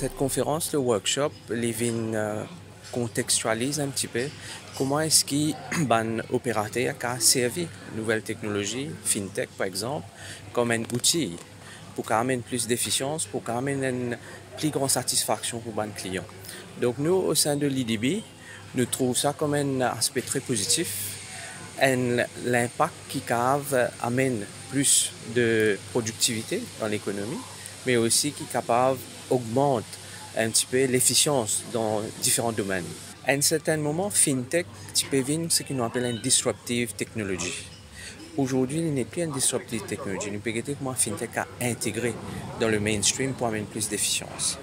Cette conférence, le workshop, les vins euh, contextualise un petit peu comment est-ce qu'un opérateur a servi nouvelles technologies, fintech par exemple, comme un outil pour amener plus d'efficience, pour amener une plus grande satisfaction pour les clients. Donc nous, au sein de l'IDB, nous trouvons ça comme un aspect très positif. L'impact qui amène plus de productivité dans l'économie, mais aussi qui capable augmente un petit peu l'efficience dans différents domaines. À un certain moment, FinTech, tu peux ce qu'on appelle une disruptive technology. Aujourd'hui, il n'est plus une disruptive technology. Nous pouvons comment FinTech a intégré dans le mainstream pour amener plus d'efficience.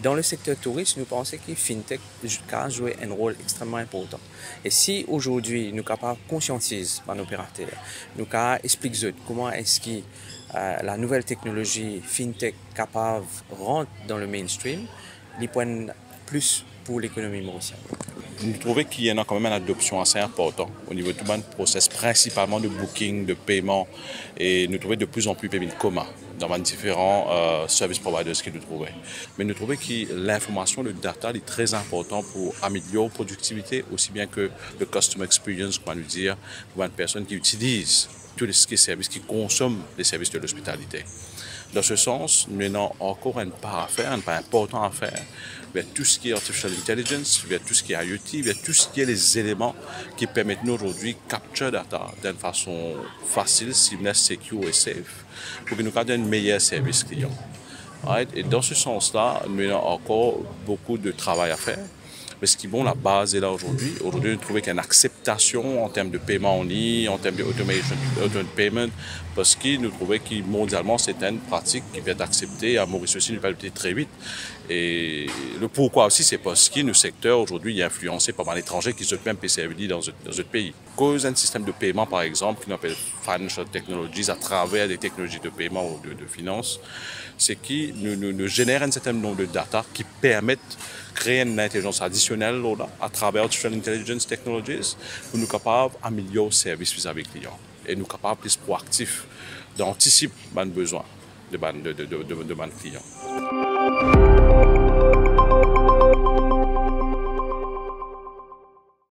Dans le secteur touriste, nous pensons que FinTech a joué un rôle extrêmement important. Et si aujourd'hui, nous capables conscientiser nos opérateurs, nous expliquer comment est-ce que euh, la nouvelle technologie FinTech capable rentre dans le mainstream, les points plus pour l'économie mauricienne. Nous trouvons qu'il y en a quand même une adoption assez importante au niveau de tout le process, principalement de booking, de paiement, et nous trouvons de plus en plus de commun dans différents euh, service providers que nous trouvons. Mais nous trouvons que l'information, le data est très important pour améliorer la productivité, aussi bien que le customer experience, dire, pour une personne qui utilise tous les services, qui consomment les services de l'hospitalité. Dans ce sens, nous avons encore une part à faire, un pas important à faire vers tout ce qui est artificial intelligence, vers tout ce qui est IoT, vers tout ce qui est les éléments qui permettent nous aujourd'hui de capturer data d'une façon facile, seamless, secure et safe pour que nous ayons un meilleur service client. Et dans ce sens-là, nous avons encore beaucoup de travail à faire. Mais ce qui est bon, la base est là aujourd'hui. Aujourd'hui, nous trouvons qu'il y a une acceptation en termes de paiement en ligne, en termes d'automation payment, parce que nous trouvons que mondialement, c'est une pratique qui va être acceptée. À Maurice aussi, nous va être très vite. Et le pourquoi aussi, c'est parce que le secteur aujourd'hui est influencé par l'étranger qui se même PCFD dans notre pays. Cause un système de paiement, par exemple, qu'on appelle Financial Technologies, à travers des technologies de paiement ou de, de finance, c'est qui nous, nous, génère un certain nombre de data qui permettent de créer une intelligence additionnelle à travers Artificial Intelligence Technologies pour nous capables d'améliorer le service vis-à-vis des clients et nous capables plus proactifs d'anticiper les besoins de nos clients.